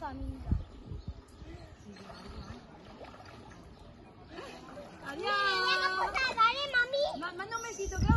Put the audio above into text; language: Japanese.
감사합니 다. 안 녕. 마, 만나면 시도 가.